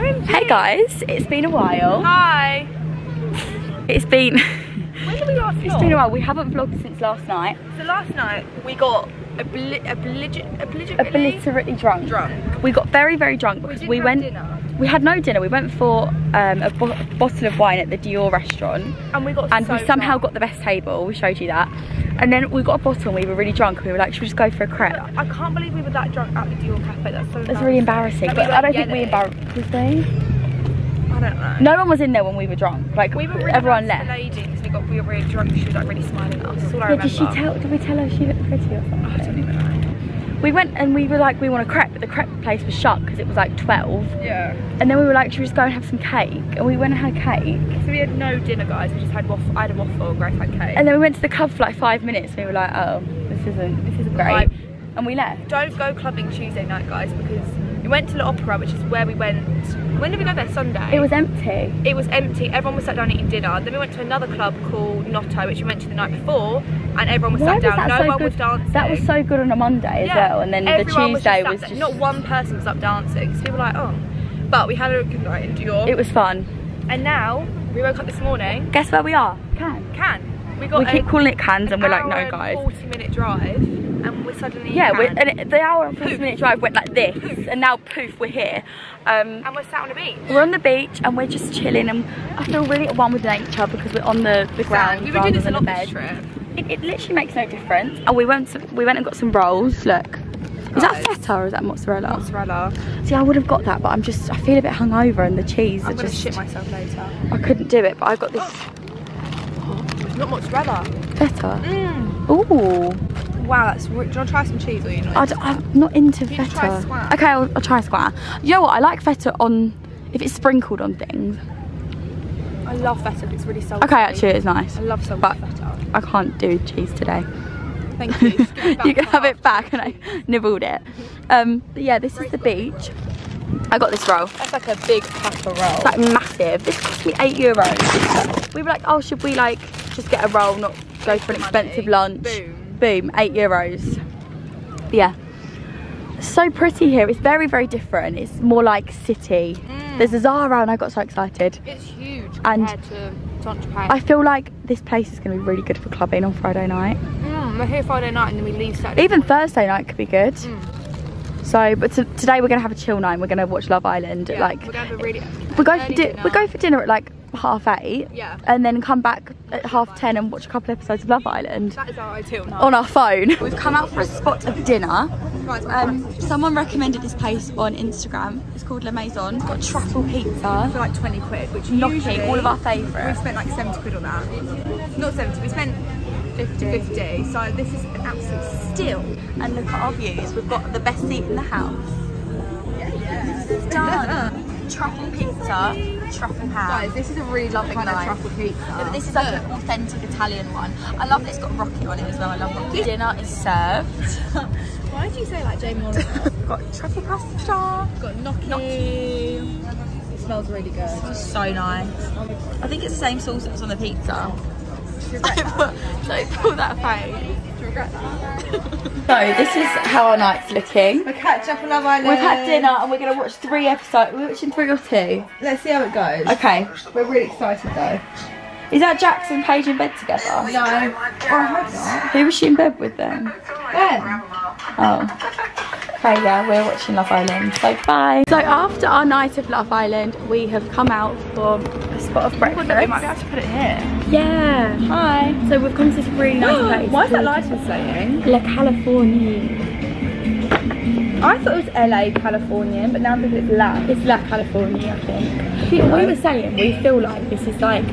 OMG. Hey guys, it's been a while. Hi. It's been When did we last it's been a while. We haven't vlogged since last night. So last night we got obli oblige obliterately Obliterately drunk. drunk. We got very very drunk because we, have went. dinner. We had no dinner. We went for um, a, bo- bottle of wine at the Dior restaurant, And we got and so we somehow drunk. got the best table. We showed you that. And then we got a bottle, and we were really drunk. And we were like, should we just go for a crepe? I can't believe we were that drunk at the Dior Cafe. That's so That's really embarrassing. Like, But we I don't think we embarrassed. Was they? I don't know. No one was in there when we were drunk. Like We were really everyone left. the lady because we got we were really drunk. She was like really smiling at us. That's all I remember. did she tell? Did we tell her she looked pretty or I don't even know. We went and we were like, we want a crepe, but the crepe place was shut because it was like 12. Yeah. And then we were like, should we just go and have some cake? And we went and had cake. So we had no dinner, guys. We just had waffle. I had a waffle. Grace had cake. And then we went to the club for like five minutes. And we were like, oh, this isn't, this isn't great. And we left. don't go clubbing Tuesday night, guys, because went to the opera, which is where we went. When did we go there? Sunday. It was empty. It was empty. Everyone was sat down eating dinner. Then we went to another club called Notto, which we went to the night before, and everyone was Why sat was down. that No so one good? was dancing. That was so good on a Monday as well. And then the Tuesday was was just, just, not one person was up dancing. So we were like, oh. But we had a good night in Dior. it was fun. and now we woke up this morning. Guess where we are? Can. Can we got We keep calling it cans and we're like, no guys. 40 minute drive, and we're suddenly Yeah, we're, and it, the hour and 40 minute drive went like this. And now poof, we're here. Um, and we're sat on a beach. We're on the beach and we're just chilling and I feel really at one with nature because we're on the, the ground we were doing this a lot the bed. trip. It, it literally makes no difference. And we went to, we went and got some rolls. Look, is that feta or is that mozzarella? Mozzarella. See, I would have got that, but I'm just I feel a bit hungover and the cheese. I'm gonna just shit myself later. I couldn't do it, but I got this It's not mozzarella. feta. Mmm. Ooh, Wow, that's. Do you want to try some cheese or you not? I I'm not into You feta. try square. Okay, I'll, I'll try square. You know what? I like feta on if it's sprinkled on things. I love feta. It's really salty. Okay, actually, it's nice. I love salty But feta. I can't do cheese today. Thank you. Just give it back you can have it back and I nibbled it. Um, but yeah, this is the beach. I got this roll. That's like a big pack of roll. It's like massive. This cost me eight euros. We were like, oh, should we like just get a roll, not go for an expensive lunch? Boom. Boom, eight euros. Yeah. So pretty here. It's very, very different. It's more like city. Mm. There's a Zara and I got so excited. It's huge And- to. I feel like this place is going to be really good for clubbing on Friday night. Mm, we're here Friday night and then we leave Saturday. Even Thursday night could be good. Mm. So, but today we're gonna have a chill night. We're gonna watch Love Island. Yeah, like we're a really. we go for di- dinner. we go for dinner at like half eight. Yeah. And then come back at half ten and watch a couple episodes of Love Island That is our ideal night. on our phone. We've come out for a spot of dinner. Um, someone recommended this place on Instagram. It's called La Maison. It's got truffle pizza. for like 20 quid, which Knocking all of our favourites. we spent like 70 quid on that. Not 70, we spent 50. 50. So this is an absolute steal. And look at our views. We've got the best seat in the house. Done. truffle pizza, truffle ham. Guys, this is a really lovely kind of truffle pizza. Yeah, but this is like an authentic Italian one. I love that it's got rocket on it as well. I love rocket. Dinner is served. Why did you say like Jamie Oliver? got truffle pasta. got gnocchi. It smells really good. So nice. I think it's the same sauce that was on the pizza. Don't pull that face. Regret that? So this is how our night's looking. We're catch up on Love Island. We've had dinner and we're gonna watch three episodes. We're watching three or two. Let's see how it goes. Okay. We're really excited though. Is that Jackson and Paige in bed together? No. Oh, I hope not. Who was she in bed with then? Ben. Oh. Okay, yeah, we're watching Love Island. So bye. So after our night of Love Island, we have come out for a spot of breakfast. We might be able to put it here. Yeah. Hi. So we've come to this really nice place. Why is that called license saying? La California. I thought it was LA Californian, but now that it's La. It's La California, I think. We, we were saying we feel like this is like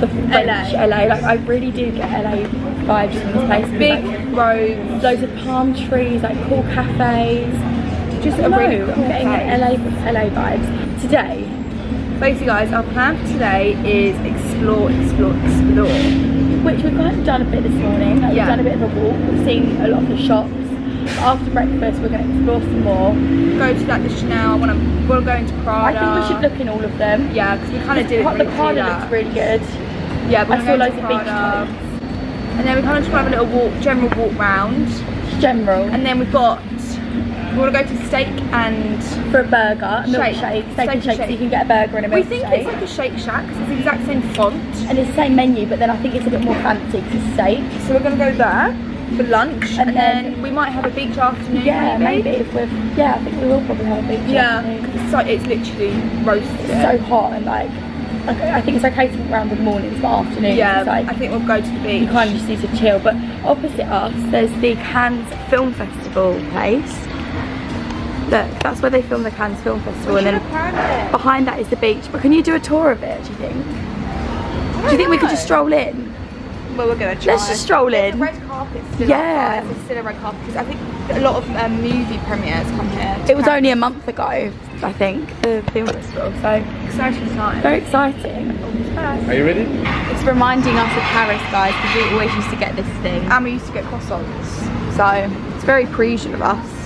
the French LA. Like I really do get LA vibes from this place. Big like, roads. loads of palm trees, like cool cafes. Just a really I'm cool getting. LA LA vibes. Today, Basically, guys, our plan for today is explore, explore, explore. which we've kind of done a bit this morning. Like, Yeah. We've done a bit of a walk. We've seen a lot of the shops. After breakfast, we're going to explore some more. Go to like the Chanel. I want to. We're going to Prada. I think we should look in all of them. Yeah, because we kind of the really Prada that. looks really good. Yeah, but I we're saw loads of beach Prada. clothes. And then we kind of just have a little walk, general walk round. General. And then we've got we want to go to steak and For a burger, Shake. milkshake, steak, Steak and and shake, so you can get a burger and a milkshake. we think it's like a Shake Shack because it's the exact same font. and it's the same menu, but then I think it's a bit more fancy because it's steak. So we're going to go there for lunch and, And then, then- we might have a beach afternoon. Yeah, maybe if we're, yeah, I think we will probably have a big Yeah, afternoon. it's, like, it's literally roasted. It's so hot and like, I think it's okay to walk around in the mornings, but afternoons yeah, like I think we'll go to the beach. you kind of just need to chill. But opposite us, there's the Cannes Film Festival place. Look, that's where they film the Cannes Film Festival, and then behind that is the beach. But can you do a tour of it? Do you think? Do you think we could just stroll in? Well, we're gonna try. Let's just stroll There's a in. red carpet still Yeah. outside. There's still a red carpet because I think a lot of um, movie premieres come here. It was only a month ago, I think, the film festival. So exciting time. very exciting. Are you ready? It's reminding us of Paris, guys, because we always used to get this thing. And we used to get croissants, so it's very Parisian of us.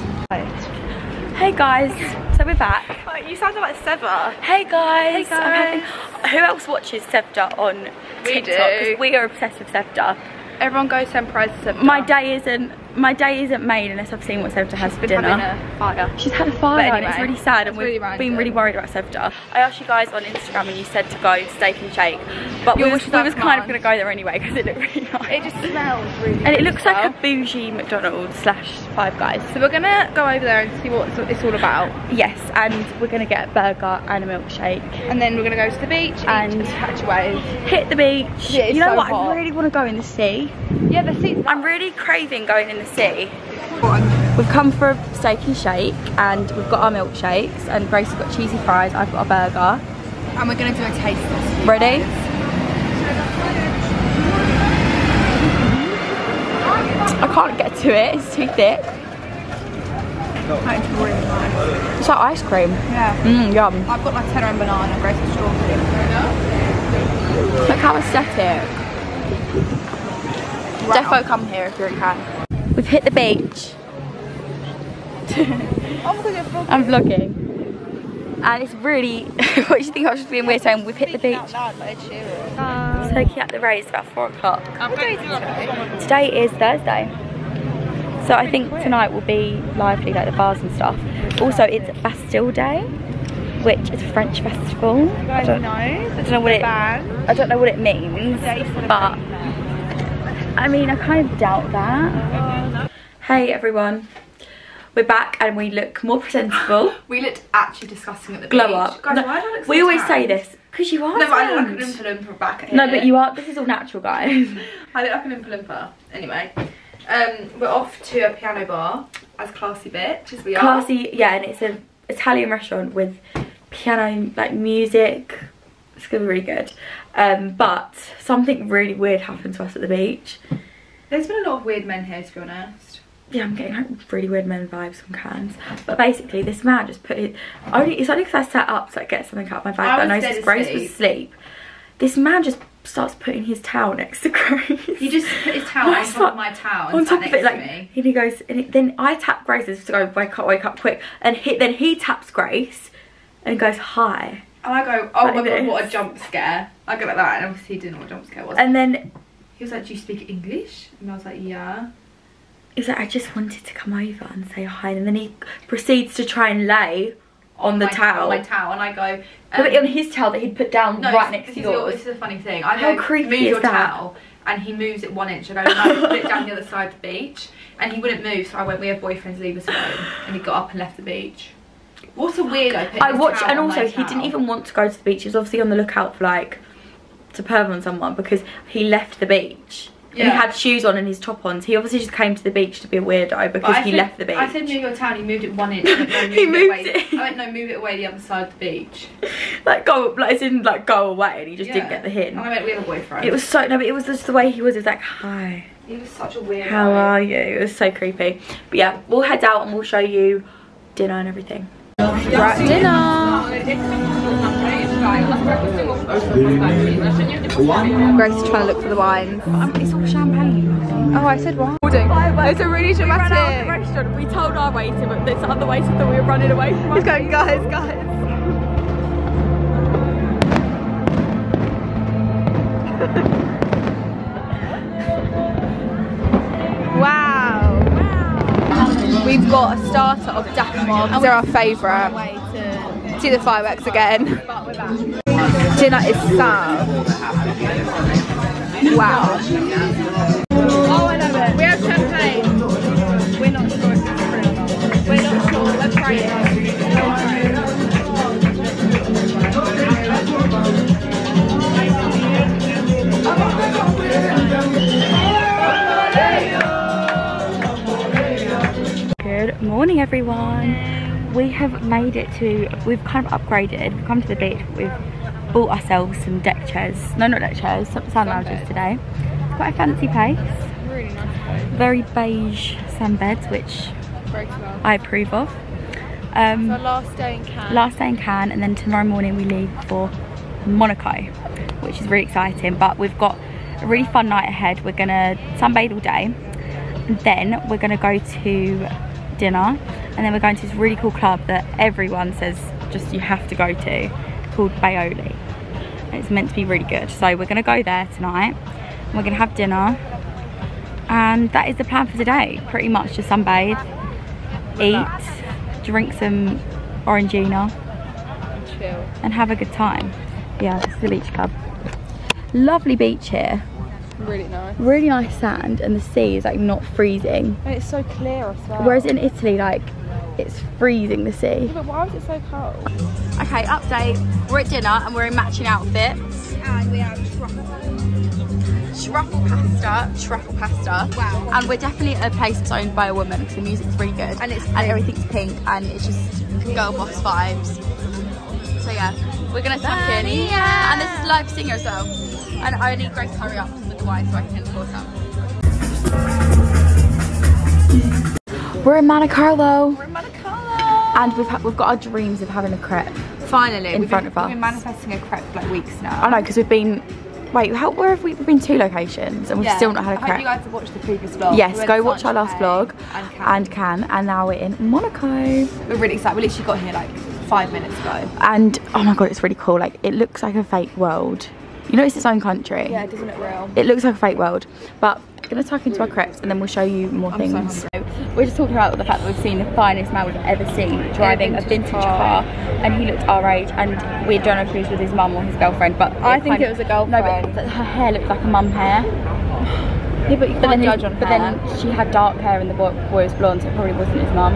Hey guys, so we're back. you sounded like Seva. Hey guys. Hey, guys. Who else watches Sevda on We TikTok? Because we are obsessed with Sevda. Everyone goes to Emperor's Seva. My day isn't my day isn't made unless I've seen what Sevda has for Been dinner. fire. She's had a fire But and it's really sad and we've really been random. really worried about Sevda. I asked you guys on Instagram and you said to go to Steak and Shake, but we was, we was kind of going to go there anyway because it looked really nice. It just smells really. Nice. And it looks good like a bougie McDonald's slash Five Guys. So we're gonna go over there and see what it's all about, Yes, and we're going to get a burger and a milkshake. and then we're gonna go to the beach And- catch a wave. Hit the beach. Yeah, you know so what? hot. I really want to go in the sea. Yeah, the seats. I'm really craving going in the sea. We've come for a steak and shake and we've got our milkshakes and Grace has got cheesy fries, I've got a burger. And we're gonna do a taste test. Ready? I can't get to it, it's too thick. That is really nice. It's like ice cream. Yeah. Mmm, yum. I've got my tenner and banana, Grace and strawberry. Look how aesthetic. Wow. Defo come here if you're in can. We've hit the beach. My god, you're vlogging. I'm vlogging. And it's really, what do you think I was just being weird saying we've hit the beach? Out loud, like Ed Sheeran. It's at the race about four o'clock. What day is it today? Today is Thursday. So I think tonight will be lively, like the bars and stuff. Also, it's Bastille Day, which is a French festival. I don't, know. I don't know what it. I don't know what it means, but I mean, I kind of doubt that. Hey everyone, we're back and we look more presentable. We looked actually disgusting at the Glow beach. up. Guys, No, why do I look so we always tanned? say this because you are. No, but I look like an tanned. Oompa Loompa back No, but you are. This is all natural, guys. I look like an Oompa Loompa. Anyway, um, we're off to a piano bar as classy bitch as we are. Classy, yeah, and it's an Italian restaurant with piano, like music. It's gonna be really good. Um, but something really weird happened to us at the beach. There's been a lot of weird men here, to be honest. Yeah, I'm getting like really weird men vibes from cans. But basically, this man just put it. Only it's only because I sat up to like get something out of my bag. I but I noticed Grace was asleep. This man just starts putting his towel next to Grace. He just put his towel on top of my towel on top of it, like, me. and he goes, and it, then I tap Grace's to go, wake up, wake up quick, and he, then he taps Grace, and goes hi, And I go, oh Like my god, what a jump scare. I go like that, and obviously he didn't know what a jump scare was. and then he was like, do you speak English? And I was like, yeah. he's like, I just wanted to come over and say hi, and then he proceeds to try and lay on the my towel, My towel, and I go, No, um, on his towel that he'd put down No, right next to is your- yours. This is a funny thing. I How go, creepy move is your that? towel, and he moves it one inch. I go, no, put it down the other side of the beach, and he wouldn't move. So I went, we have boyfriends, leave us alone. And he got up and left the beach. What a weirdo! I watched, and also he didn't even want to go to the beach. He was obviously on the lookout for like to perv on someone because he left the beach. And he had shoes on and his top on. So he obviously just came to the beach to be a weirdo because he left the beach. I said move your town. He moved it one inch. I went, no, move He it moved away. it. I went no, move it away the other side of the beach. like go, like in like go away, and he just didn't get the hint. And I went, we have a boyfriend. It was so no, but it was just the way he was. It was like hi, He was such a weirdo. how are you? It was so creepy. But yeah, we'll head out and we'll show you dinner and everything. We're dinner. Grace is trying to look for the wines. It's all champagne. Oh, I said wine. It's a really We ran out of the dramatic. restaurant. We told our waiter, but this other waiter thought we were running away from. He's going, guys, guys. wow. We've got a starter of Dapper because they're our favourite. See the fireworks again. Dinner is served. Wow. Oh, I love it. We have champagne. We're not sure if it's or not. We're not sure. We're trying. Good morning everyone. We have made it to, we've kind of upgraded, we've come to the beach, we've bought ourselves some deck chairs, no not deck chairs, some sun lounges today. Quite a fancy place, Really nice. very beige sand beds which I approve of. Um, last day in Cannes. last day in Cannes and then tomorrow morning we leave for Monaco which is really exciting but we've got a really fun night ahead we're gonna sunbathe all day and then we're gonna go to dinner and then we're going to this really cool club that everyone says just you have to go to called Baoli. and it's meant to be really good so we're gonna go there tonight we're gonna have dinner and that is the plan for today pretty much just sunbathe eat drink some orangina Chill. and have a good time. Yeah, it's the beach club. Lovely beach here. Really nice. Really nice sand and the sea is like not freezing. And it's so clear as well. Whereas in Italy, like it's freezing the sea. But why was it so cold? Okay, update. We're at dinner and we're in matching outfits. And we have truffle. Truffle pasta, truffle pasta. Wow. And we're definitely at a place that's owned by a woman because the music's really good. And it's and pink. everything's pink and it's just girl boss vibes. So yeah, we're gonna tuck in. Yeah. And this is live singer as well. And I need Grace to hurry up so I can some. We're in Monte Carlo We're in Monte Carlo. and we've we've got our dreams of having a crepe. Finally, In we've front been, of us. We've been manifesting a crepe for like weeks now. I know because we've been. Wait, how, where have we? We've been two locations and we've still not had a I hope crepe. you guys have watched the previous vlog. Yes, We go watch our last vlog And Cannes. and can and now we're in Monaco. we're really excited. We literally got here like five minutes ago. And oh my god, it's really cool. Like it looks like a fake world. You know, it's its own country. Yeah, doesn't it real? It looks like a fake world. But we're gonna tuck into our crepes and then we'll show you more I'm so things. we're just talking about the fact that we've seen the finest man we've ever seen driving a vintage vintage car. car, and he looked our age and we don't know if he was with his mum or his girlfriend but I think it was a no but girlfriend. her hair looked like a mum hair Yeah, but you but can't then, judge on but hair. then she had dark hair and the boy, boy was blonde so it probably wasn't his mum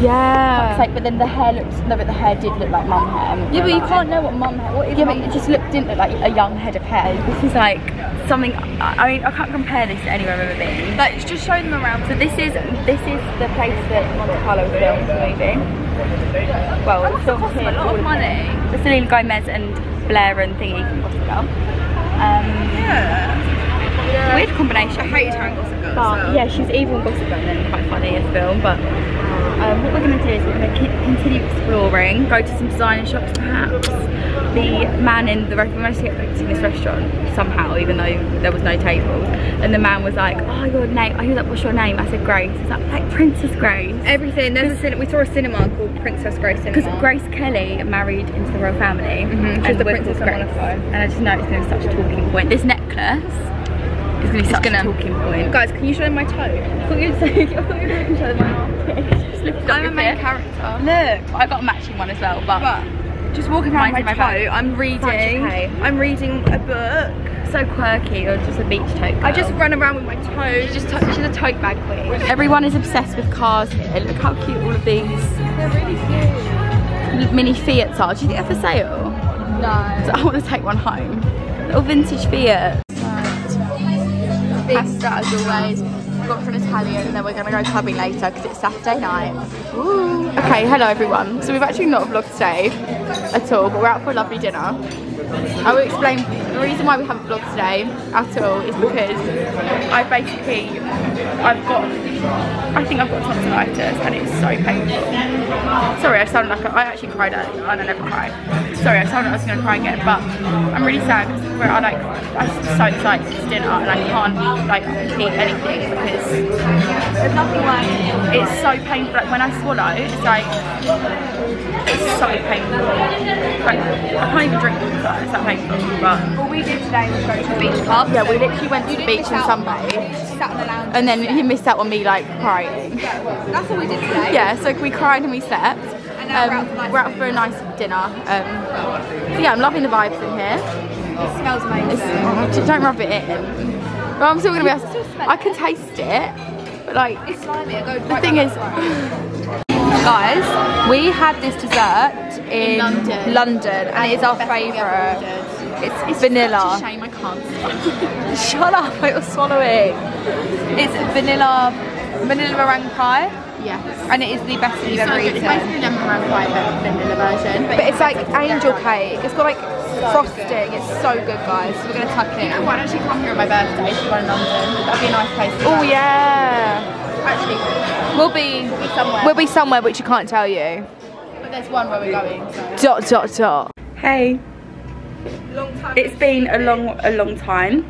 yeah. It's like, but then the hair looked no but the hair did look like mum hair yeah, but you can't know what mum hair. What is Yeah, but it just looked didn't look like a young head of hair. This is like something. I mean, I can't compare this to anywhere I've ever been. Like, just show them around. So this is this is the place that Monte Carlo filmed the movie. Well, That it must have cost a lot of of money. The Selena Gomez and Blair and Thingy from Gossip Girl. Um, Yeah. Weird combination. I hate her in Gossip Girl. But so. yeah, she's evil in Gossip Girl and then quite funny in film. But um, what we're going to do is we're going to continue exploring, go to some designer shops perhaps. The man in the restaurant, we managed to get booked in this restaurant somehow, even though there was no tables. And the man was like, oh, your name, I was like, what's your name? I said, Grace. He's like, like Princess Grace. Everything. There's a cin- we saw a cinema called Princess Grace Cinema. Because Grace Kelly married into the royal family. Mhm, she's the princess Monaco. And I just know it's going to be such a talking point. This necklace going to be such gonna- a talking point. Guys, can you show them my toe? I thought you were saying, I thought you were going to show them my armpit. Just lifted up I'm a main character. Look, I got a matching one as well, but, But just walking around my, toe, my bag. I'm reading. I'm reading a book. so quirky or just a beach tote. I just run around with my toes. she's just she's a tote bag queen. Everyone is obsessed with cars here. Look how cute all of these They're really cute. mini Fiats are. Do you think they're for sale? No. So I want to take one home. Little vintage Fiat. Pasta as always. We've got an Italian and then we're gonna go clubbing later because it's Saturday night. Ooh. Okay, hello everyone. So we've actually not vlogged today at all, but we're out for a lovely dinner. I will explain the reason why we haven't vlogged today at all is because I basically I've got I think I've got tonsillitis and it's so painful. Sorry, I sound like I, I actually cried earlier and I never cry. Sorry, I sounded like I was gonna cry again, but I'm really sad because I like I'm so excited for dinner and I can't like eat anything because there's nothing like it's so painful. Like when I swallow, it's like It's so painful. Like, I can't even drink water, it's that painful. But All we did today was go to the beach club. yeah, we literally went to the beach and sunbathed. Sat on the lounge. And then he missed out on me like crying. That's all we did today. Yeah, so we cried and we slept. now we're Um, out for nice we're out for a nice dinner. Um, so yeah, I'm loving the vibes in here. It smells amazing. Oh, don't rub it in. But I'm still gonna be. able- I can taste it, but like It's slimy. It goes the right thing is, Guys, we had this dessert in, London. London, and it is our favourite. It's, it's vanilla. shame I can't. Shut up! I was swallowing. It's vanilla, vanilla meringue pie, Yes. and it is the best thing you've ever eaten. It's basically lemon meringue pie, but vanilla version. But it's like angel cake. It's got like frosting. It's so good, guys. We're gonna tuck it. in. Why don't you come here on my birthday? She's in London. That'd be a nice place. to Oh yeah. Actually, We'll be we'll be somewhere. we'll be somewhere which you can't tell you. but there's one where we're going. So. Dot dot dot. Hey, Long time. it's been a long, a long time.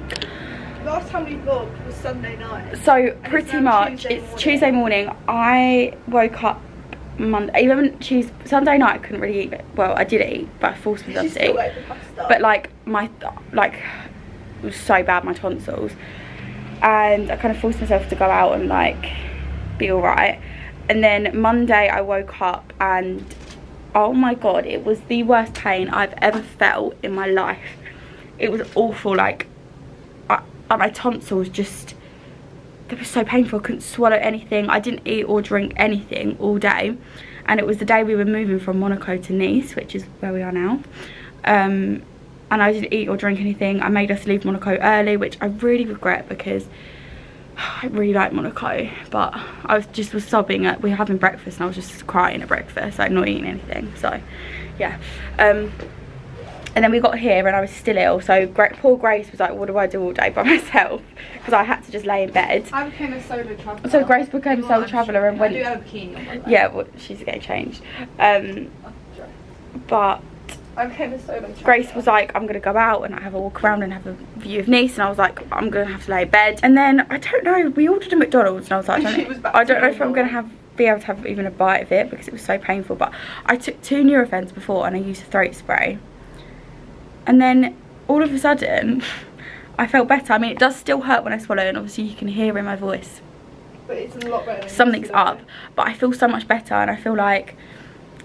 Last time we vlogged was Sunday night. So pretty now much, Tuesday it's morning. Tuesday morning. I woke up Monday, even Tuesday, Sunday night. I couldn't really eat. It. Well, I did eat, but I forced myself to eat. ate the pasta. But like my, like, it was so bad my tonsils, and I kind of forced myself to go out and like be all right. And then Monday I woke up and oh my god, it was the worst pain I've ever felt in my life. It was awful. Like, I, I- my tonsils just they were so painful. I couldn't swallow anything. I didn't eat or drink anything all day. And it was the day we were moving from Monaco to Nice, which is where we are now. Um, and I didn't eat or drink anything. I made us leave Monaco early, which I really regret because I really like Monaco. But I was just was sobbing at we were having breakfast and I was just crying at breakfast, like not eating anything. So yeah. Um, and then we got here and I was still ill. So poor Grace was like, what do I do all day by myself? Because I had to just lay in bed. I became a solo traveller. So Grace became a solo traveller and I went do have a bikini on by the way. yeah, well, she's getting changed. Um, but I became a solo traveller. Grace was like, I'm gonna go out and have a walk around and have a view of Nice, and I was like, I'm gonna have to lay in bed. And then I don't know, we ordered a McDonald's, and I was like, I don't, was I don't know if I'm gonna have be able to have even a bite of it because it was so painful. But I took two Nurofens before, and I used a throat spray, and then all of a sudden. I felt better. I mean, it does still hurt when I swallow, and obviously you can hear in my voice But it's a lot better. something's up but i feel so much better and i feel like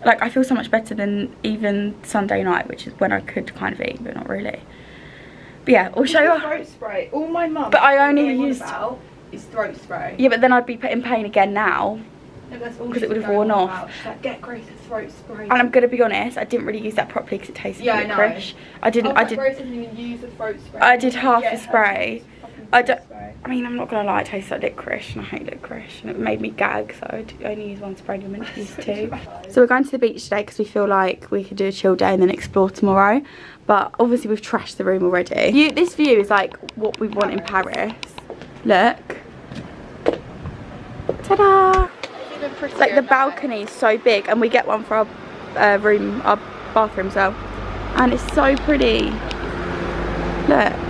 like i feel so much better than even sunday night which is when i could kind of eat but not really but yeah i'll show you throat spray. All my mum. But I only used- is throat spray. yeah but then i'd be in pain again now And that's all 'Cause it would have worn off. about. She's like, get Grace a throat spray. and i'm gonna be honest i didn't really use that properly because it tasted Yeah, I licorice i didn't Oh, i but did Grace doesn't even use the throat spray. I did half the spray. I don't-. I mean, I'm not gonna lie, it tastes like licorice, and I hate licorice, and it made me gag, so I'd only use one spray. You're meant to use two. So we're going to the beach today because we feel like we could do a chill day and then explore tomorrow. But obviously we've trashed the room already. View, this view is like what we want in Paris. Look. Ta-da! Like the balcony is so big, and we get one for our uh, room, our bathroom, so. And it's so pretty. Look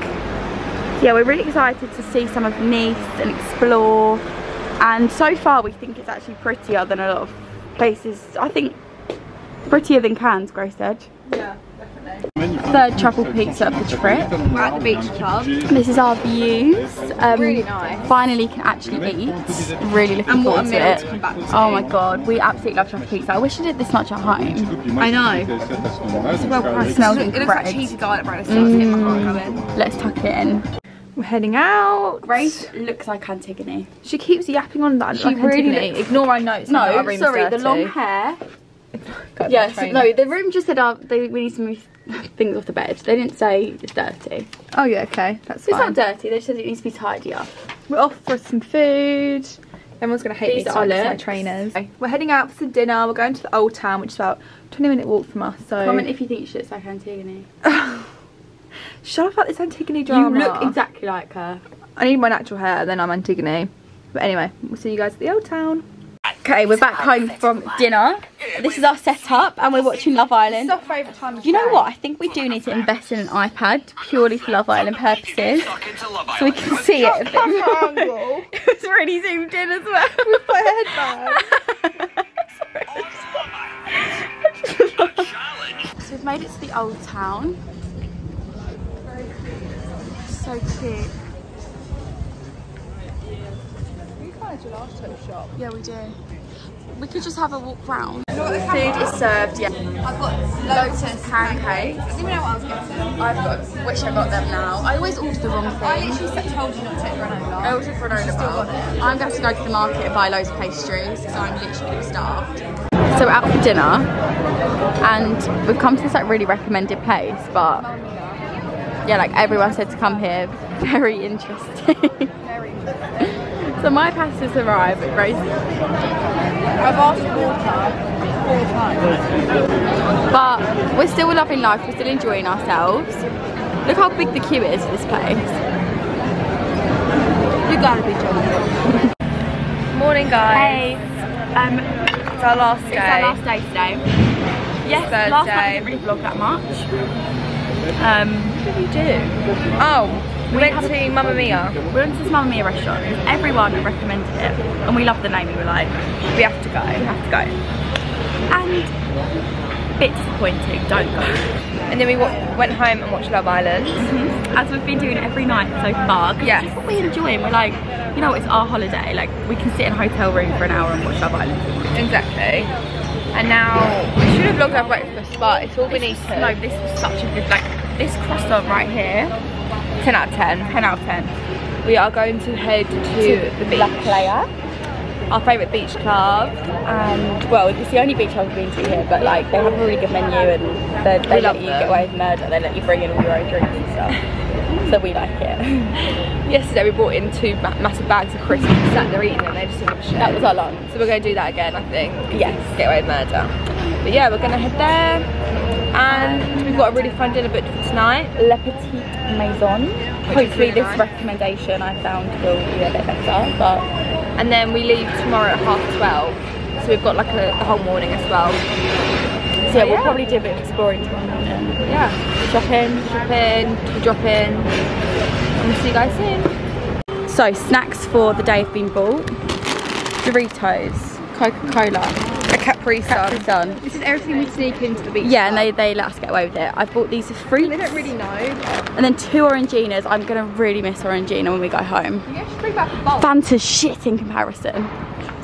yeah we're really excited to see some of Nice and explore and so far we think it's actually prettier than a lot of places I think prettier than Cannes Grace said Yeah, definitely. third truffle pizza of the trip We're at the beach club. this is our views um, Really nice. finally can actually eat really looking And what a forward to it to come back to. oh my god we absolutely love truffle pizza I wish I did this much at home I know. It's well priced. Smells It looks like cheesy garlic bread. Mm. let's tuck it in We're heading out. Grace looks like Antigoni She keeps yapping on that. She like really Antigoni. looks- Ignore my notes. no our room's sorry the long hair yes, Yeah, back so, train. no, the room just said uh, they, we need to move things off the bed. They didn't say it's dirty. Oh yeah, okay, that's It's fine. not dirty, they just said it needs to be tidier. We're off for some food. Everyone's gonna hate These me are because my trainers. Okay, We're heading out for some dinner. We're going to the old town, which is about 20 minute walk from us. So Comment if you think she looks like Antigoni. shut up about this Antigoni drama. You look exactly like her. I need my natural hair, then I'm Antigoni. But anyway, we'll see you guys at the old town. Okay, we're back home from dinner. This is our setup, and we're watching Love Island. our favourite time of You know what? I think we do need to invest in an iPad purely for Love Island purposes, so we can see it. a bit more. angle. it was really zoomed in as well. My headband. So we've made it to the old town. So cute. We kind of gelato shop. Yeah, we do. We could just have a walk round. The food is served, yeah. I've got Lotus pancakes. I know what I was getting. I've got, wish I got them now. I always order the wrong thing. I literally told you not to take granola. I ordered granola bar. I'm going to go to the market and buy loads of pastries because I'm literally starved. So we're out for dinner and we've come to this like really recommended place but yeah like everyone said to come here. Very interesting. so my pasta's arrived at Grace I've asked water four times. but we're still loving life, we're still enjoying ourselves. Look how big the queue is for this place. You gotta be joking. Morning guys. Hey, um, It's our last day. It's our last day today. Yes, last night Thursday. didn't really vlog that much. Um, what did we do? Oh, we, We went to Mamma Mia. We went to this Mamma Mia restaurant. Everyone recommended it, and we loved the name. We were like, we have to go. We have to go. And bit disappointing. Don't go. And then we went home and watched Love Island. As we've been doing every night so far. Yeah, It's what we enjoy. And we're like, you know, it's our holiday. Like we can sit in a hotel room for an hour and watch Love Island. Exactly. And now we should have vlogged our breakfast, but it's all we need to. No, this was such a good like this croissant right here. 10 out of 10. 10 out of 10. We are going to head to, the beach. La Playa. Our favourite beach club. and well it's the only beach I've been to here but like they have a really good menu and they, they let you them. get away with murder they let you bring in all your own drinks and stuff so we like it Yesterday we brought in two ma- massive bags of crisps and sat there eating them. They just didn't that was our lunch So we're going to do that again, I think. yes Get away with murder. But yeah, we're going to head there. And we've got a really fun dinner booked for tonight. Le Petit Maison hopefully really this nice. recommendation I found will be a bit better but and then we leave tomorrow at half 12 so we've got like a, the whole morning as well yeah we'll probably do a bit of exploring tomorrow yeah shopping drop in drop in and we'll see you guys soon so snacks for the day have been bought Doritos Coca-Cola a Capri Capri Sun Sun This is everything we sneak into the beach. yeah and they, they let us get away with it I've bought these fruits They don't really know. and then two Oranginas I'm gonna really miss Orangina when we go home should bring back. Fanta's shit in comparison.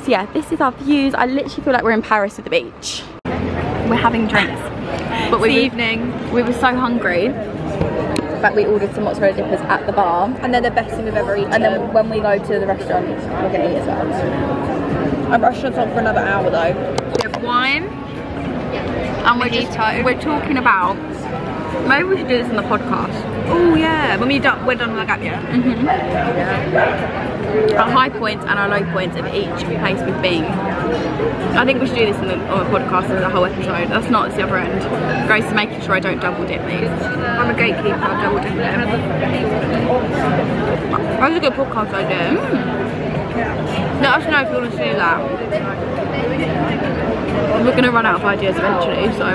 So yeah, this is our views. I literally feel like we're in Paris with the beach. We're having drinks. But we were, evening. we were so hungry that we ordered some mozzarella dippers at the bar. And they're the best thing we've ever eaten. And then when we go to the restaurant, we're gonna eat as well. our restaurant's on for another hour though. we have wine And we're just, we're talking about, maybe we should do this on the podcast. Oh yeah, when we done, we're done with that mm-hmm. yeah. Our high points and our low points of each place we've been. I think we should do this on the, on the podcast as a whole episode. That's not it's the other end. Grace is making sure I don't double dip these. I'm a gatekeeper, I've double dip them. That was a good podcast idea. Hmm. Let us know if you want to see that. We're gonna run out of ideas eventually, so.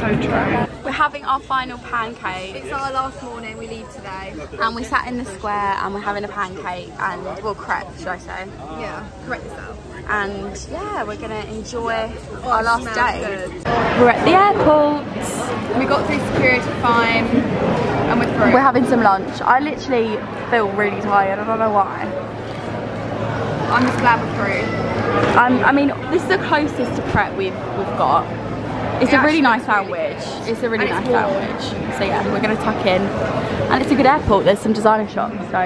So true. We're having our final pancake It's our last morning, we leave today. and we sat in the square and we're having a pancake and, well, crepe, should I say. Yeah, correct yourself. And yeah, we're gonna enjoy our last day. good. We're at the airport. We got through security fine and we're through. We're having some lunch. I literally feel really tired. I don't know why. I'm just glad we're through. Um, I mean, this is the closest to prep we've we've got. It's It a really nice looks really sandwich. It's a really And nice sandwich. So yeah, we're gonna tuck in, and it's a good airport. There's some designer shops, so